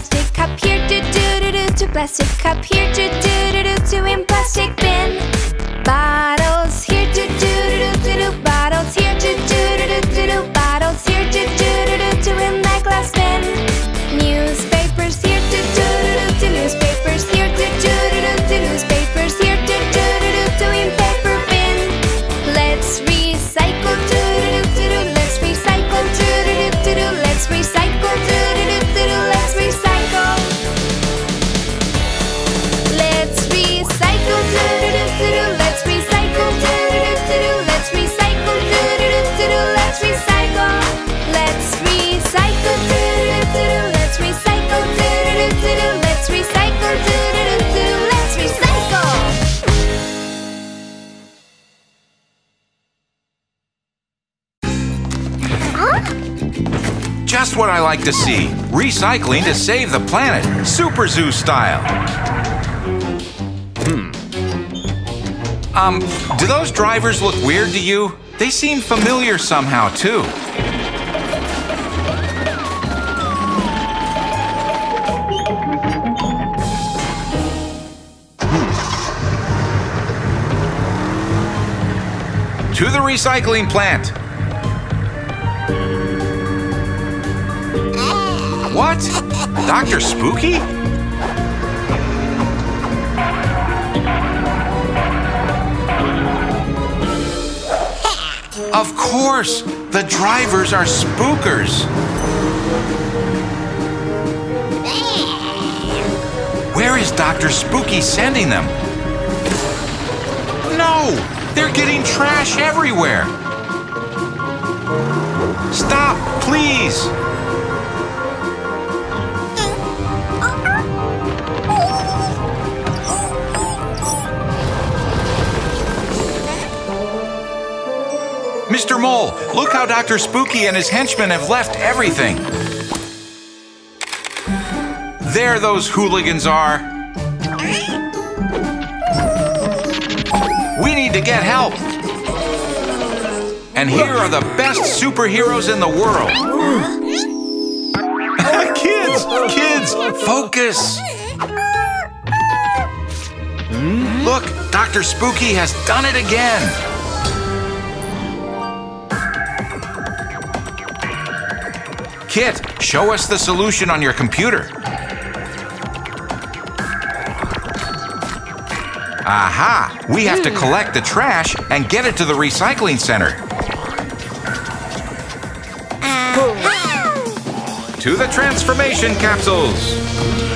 plastic cup here, do do do do. Two plastic cup here, do do do do. Two in plastic bin. Bottles what I like to see. Recycling to save the planet. Super Zoo style. Hmm. Um, do those drivers look weird to you? They seem familiar somehow, too. To the recycling plant. Dr. Spooky? Of course! The drivers are spookers! Where is Dr. Spooky sending them? No! They're getting trash everywhere! Stop, please! Mr. Mole, look how Dr. Spooky and his henchmen have left everything. There those hooligans are. We need to get help. And here are the best superheroes in the world. kids, kids, focus. Hmm? Look, Dr. Spooky has done it again. Kit, show us the solution on your computer. Aha! We have to hmm. collect the trash and get it to the recycling center. To the transformation capsules.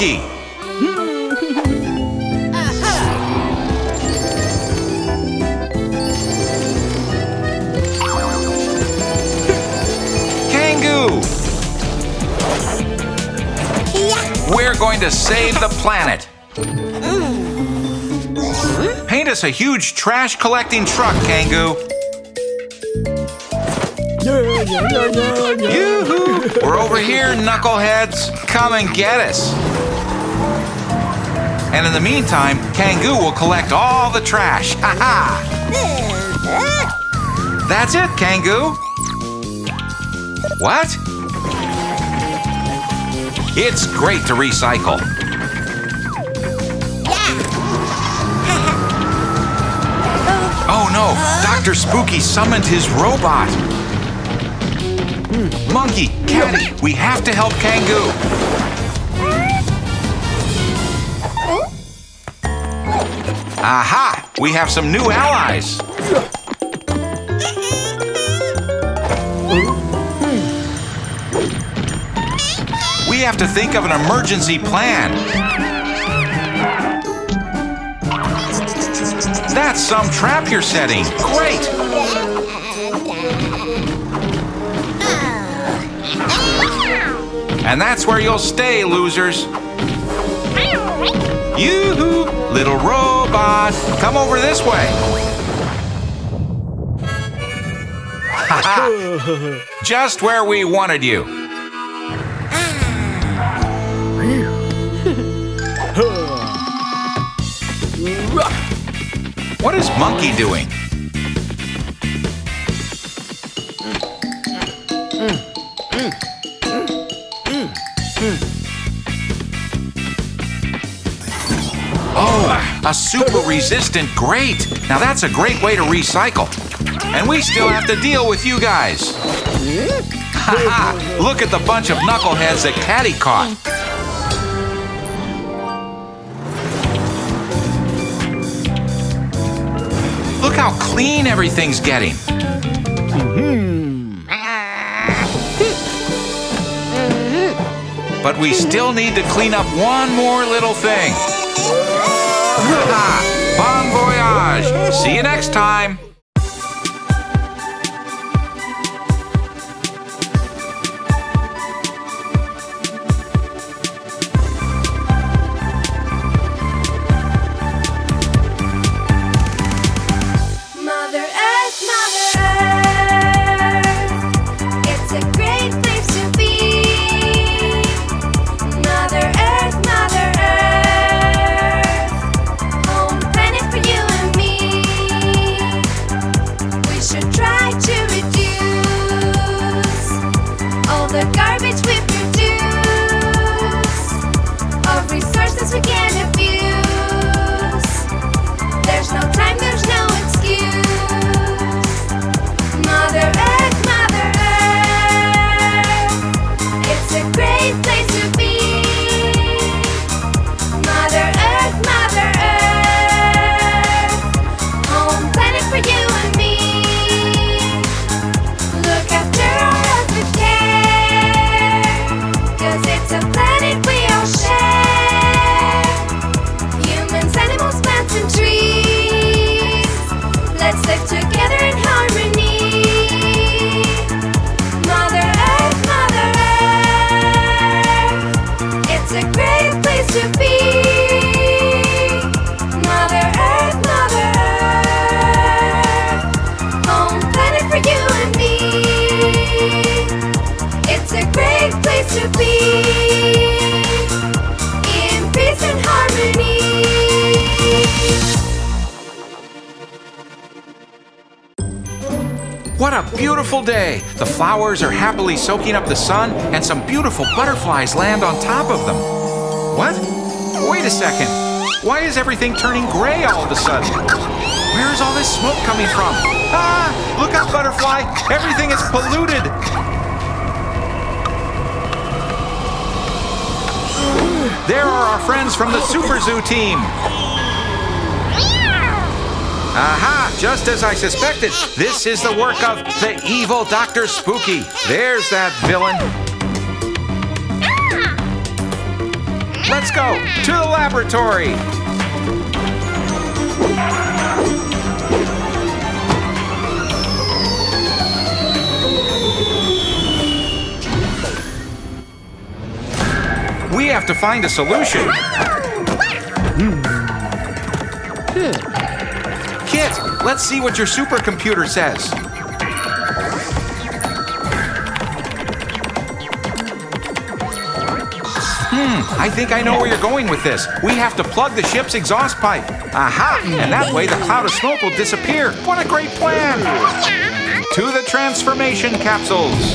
Monky. Kangu. We're going to save the planet. Paint us a huge trash collecting truck, Kangu. Yeah, yeah, yeah, Yoo-hoo! We're over here, knuckleheads. Come and get us. And in the meantime, Kangu will collect all the trash. Ha ha! That's it, Kangu. What? It's great to recycle. Oh no, Dr. Spooky summoned his robot. Hmm. Monky, Catty, we have to help Kangu. Aha! We have some new allies. We have to think of an emergency plan. That's some trap you're setting. Great! And that's where you'll stay, losers. Yoo-hoo! Little robot, come over this way. Just where we wanted you. What is Monky doing? A super resistant grate. Now that's a great way to recycle. And we still have to deal with you guys. Ha ha! Look at the bunch of knuckleheads that Catty caught. Look how clean everything's getting. Mm-hmm. But we still need to clean up one more little thing. Bon voyage! See you next time! To be in peace and harmony. What a beautiful day! The flowers are happily soaking up the sun, and some beautiful butterflies land on top of them. What? Wait a second. Why is everything turning gray all of a sudden? Where is all this smoke coming from? Ah! Look out, butterfly! Everything is polluted! There are our friends from the Super Zoo team! Aha! Just as I suspected, this is the work of the evil Dr. Spooky. There's that villain. Let's go to the laboratory. Find a solution. Kit, let's see what your supercomputer says. Hmm, I think I know where you're going with this. We have to plug the ship's exhaust pipe. Aha! And that way the cloud of smoke will disappear. What a great plan! To the transformation capsules.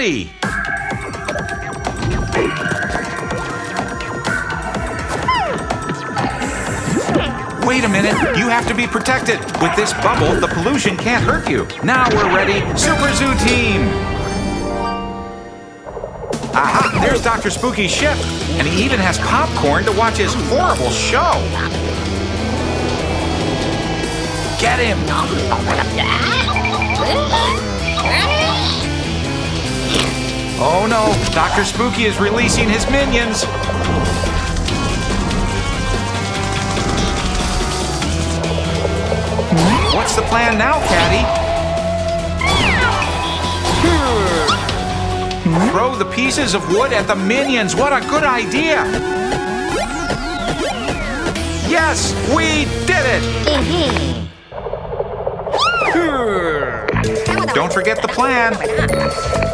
Wait a minute, you have to be protected. With this bubble, the pollution can't hurt you. Now we're ready, Super Zoo Team! Aha, there's Dr. Spooky's ship, and he even has popcorn to watch his horrible show. Get him! Oh no, Dr. Spooky is releasing his minions. What's the plan now, Catty? Throw the pieces of wood at the minions. What a good idea! Yes, we did it! Mm-hmm. Don't forget the plan.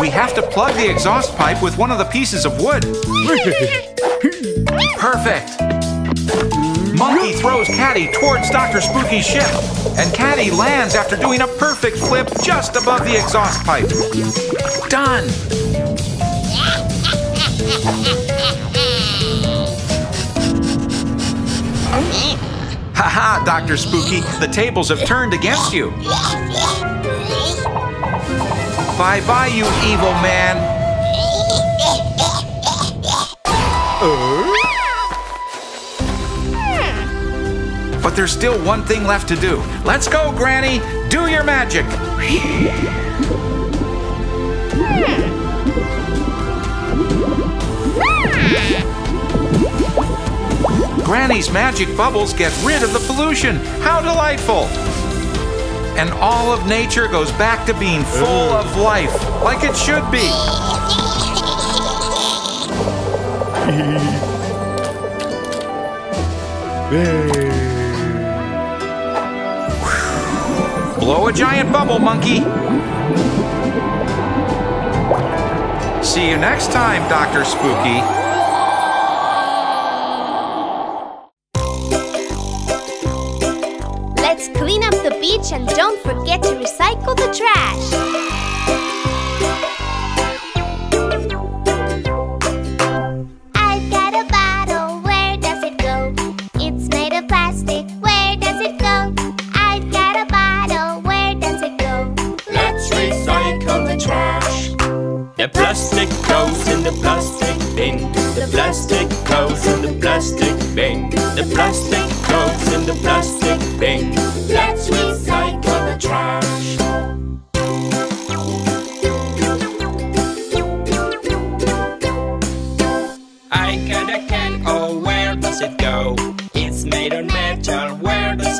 We have to plug the exhaust pipe with one of the pieces of wood. Perfect! Monky throws Catty towards Dr. Spooky's ship, and Catty lands after doing a perfect flip just above the exhaust pipe. Done! Haha, Dr. Spooky, the tables have turned against you. Bye bye, you evil man. But there's still one thing left to do. Let's go, Granny! Do your magic! Granny's magic bubbles get rid of the pollution. How delightful! And all of nature goes back to being full of life, like it should be. Blow a giant bubble, monkey. See you next time, Dr. Spooky.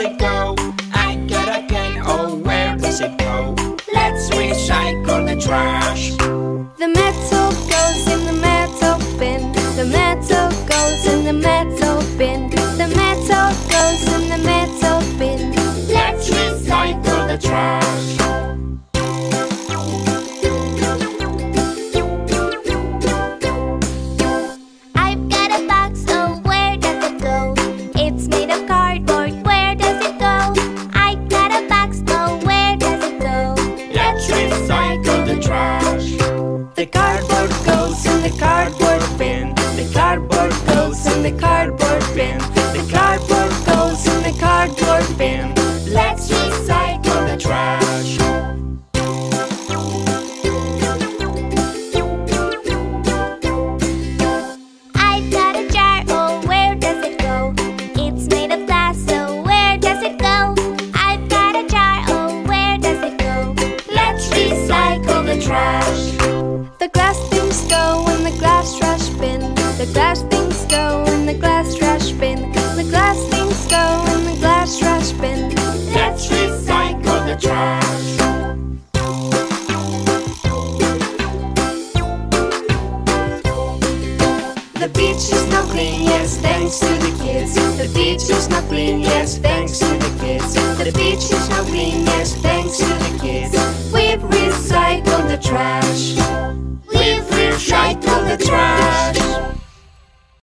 Does it go? I got a can, oh where does it go? Let's recycle the trash. The metal goes in the metal bin. The metal goes in the metal bin. Cardboard bin.